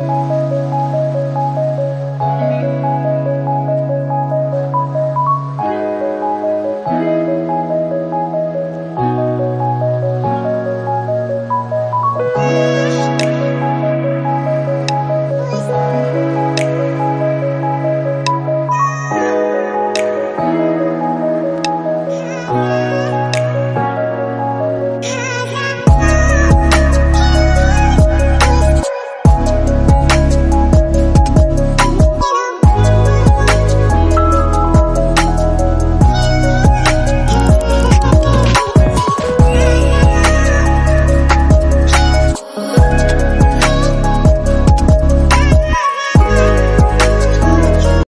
you.